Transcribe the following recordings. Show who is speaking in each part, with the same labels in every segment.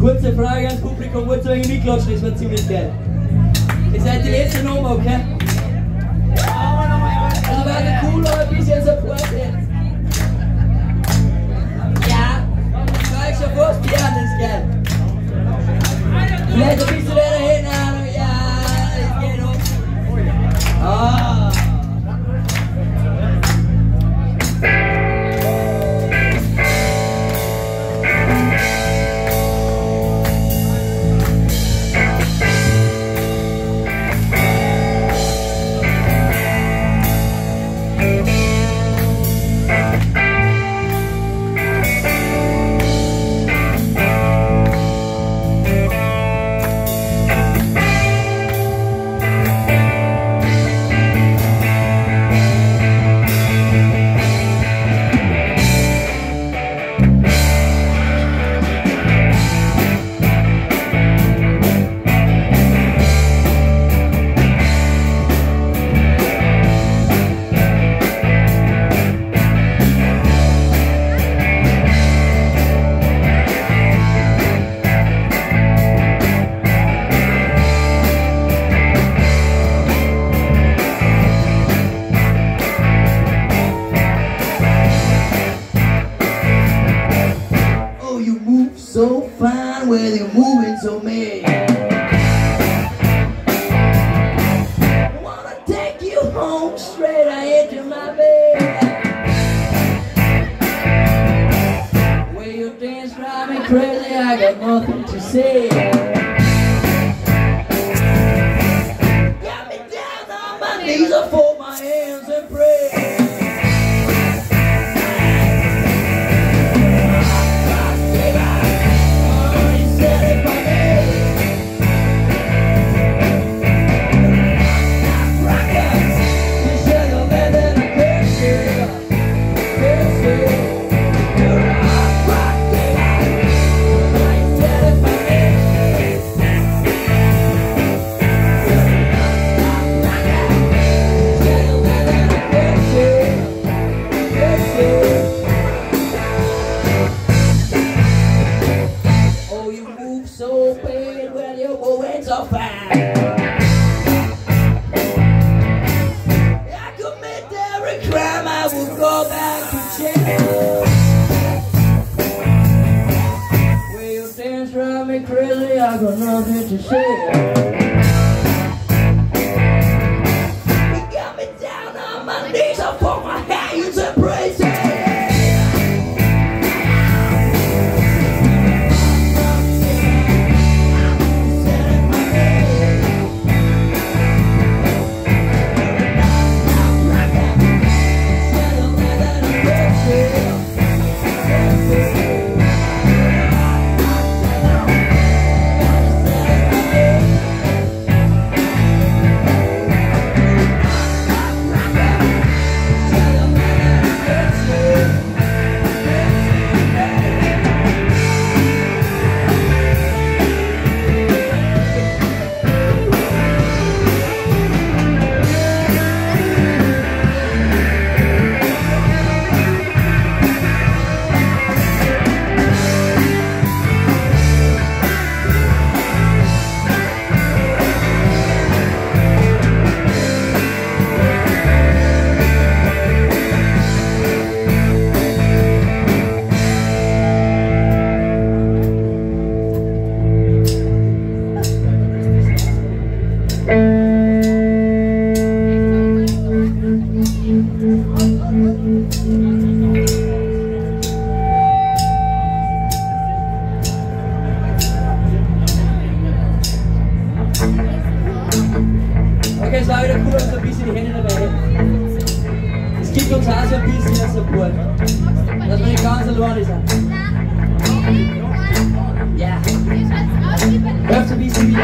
Speaker 1: Kurze Frage ans Publikum, ihr euch mitklatschen? Das war ziemlich geil. Ihr seid die letzte Nummer, okay? Fine when you're moving so mean. Wanna take you home straight into my bed. When you dance drive me crazy, I got nothing to say. I commit every crime, I will go back to jail. You dance me crazy, I got nothing to say. Ganz alleine sind. Ja. Hört ein bisschen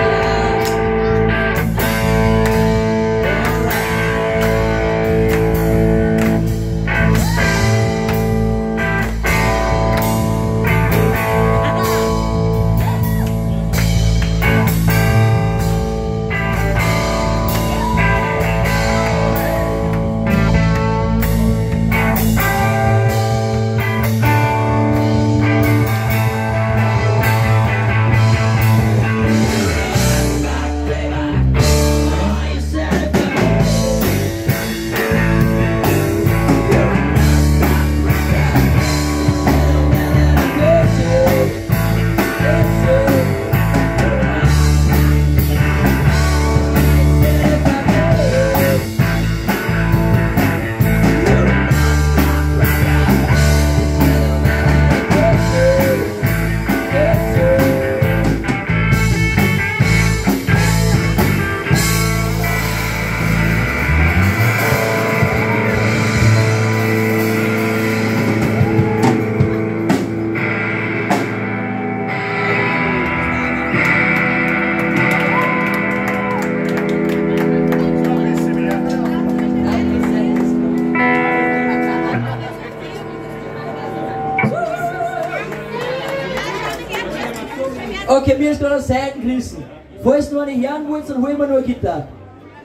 Speaker 1: Okay, mir ist gerade Seiten gerissen. Falls du eine hören willst, dann holen wir nur eine Gitarre.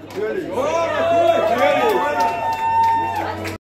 Speaker 1: Natürlich.
Speaker 2: Oh, natürlich.